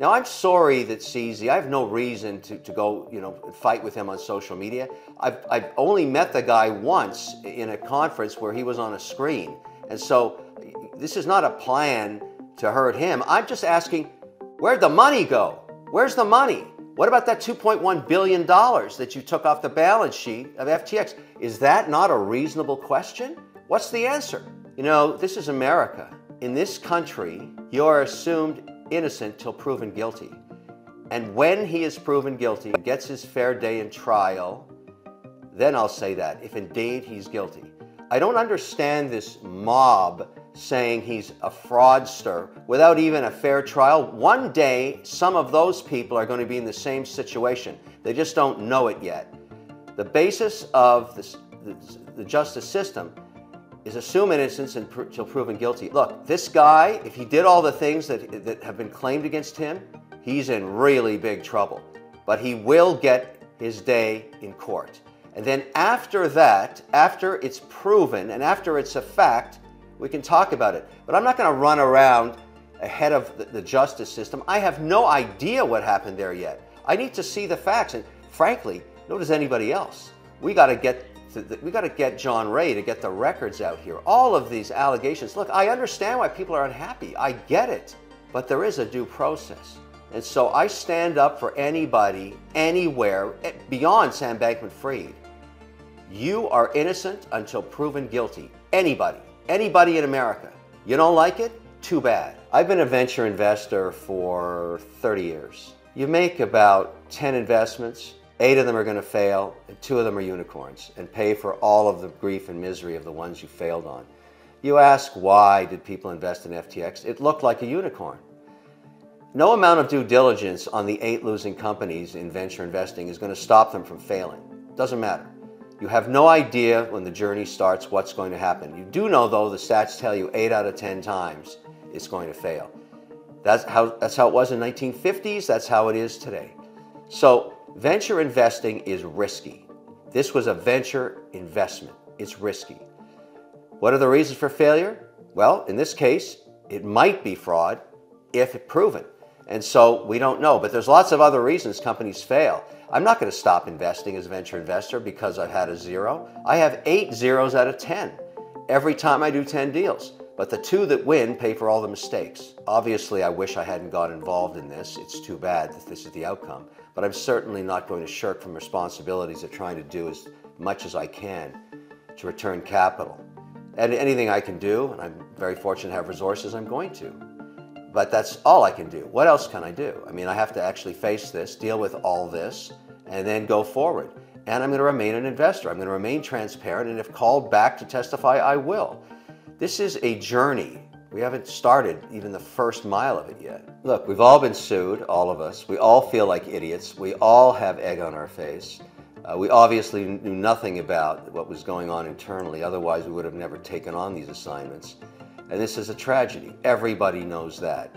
Now, I'm sorry that CZ, I have no reason to, to go, you know, fight with him on social media. I've, I've only met the guy once in a conference where he was on a screen. And so this is not a plan to hurt him. I'm just asking, where'd the money go? Where's the money? What about that $2.1 billion that you took off the balance sheet of FTX? Is that not a reasonable question? What's the answer? You know, this is America. In this country, you are assumed innocent till proven guilty. And when he is proven guilty and gets his fair day in trial, then I'll say that, if indeed he's guilty. I don't understand this mob saying he's a fraudster without even a fair trial. One day, some of those people are going to be in the same situation. They just don't know it yet. The basis of this, the, the justice system is assume innocence until proven guilty. Look, this guy, if he did all the things that, that have been claimed against him, he's in really big trouble. But he will get his day in court. And then after that, after it's proven and after it's a fact, we can talk about it. But I'm not going to run around ahead of the, the, justice system. I have no idea what happened there yet. I need to see the facts. And frankly, no does anybody else. We got to get we got to get John Ray to get the records out here. All of these allegations. Look, I understand why people are unhappy. I get it. But there is a due process. And so I stand up for anybody, anywhere, eh, beyond Sam Bankman Fried. You are innocent until proven guilty. Anybody, anybody in America. You don't like it? Too bad. I've been a venture investor for 30 years. You make about 10 investments, Eight of them are going to fail, and two of them are unicorns, and pay for all of the grief and misery of the ones you failed on. You ask why did people invest in FTX? It looked like a unicorn. No amount of due diligence on the eight losing companies in venture investing is going to stop them from failing. Doesn't matter. You have no idea when the journey starts what's going to happen. You do know, though, the stats tell you eight out of 10 times it's going to fail. That's how, that's how it was in 1950s. That's how it is today. So Venture investing is risky. This was a venture investment. It's risky. What are the reasons for failure? Well, in this case, it might be fraud if proven. And so we don't know. But there's lots of other reasons companies fail. I'm not going to stop investing as a venture investor because I've had a zero. I have eight zeros out of 10 every time I do 10 deals. But the two that win pay for all the mistakes. Obviously, I wish I hadn't got involved in this. It's too bad that this is the outcome. But I'm certainly not going to shirk from responsibilities of trying to do as much as I can to return capital. And anything I can do, and I'm very fortunate to have resources, I'm going to. But that's all I can do. What else can I do? I mean, I have to actually face this, deal with all this, and then go forward. And I'm going to remain an investor. I'm going to remain transparent, and if called back to testify, I will. This is a journey. We haven't started even the first mile of it yet. Look, we've all been sued, all of us. We all feel like idiots. We all have egg on our face. Uh, we obviously knew nothing about what was going on internally, otherwise, we would have never taken on these assignments. And this is a tragedy. Everybody knows that.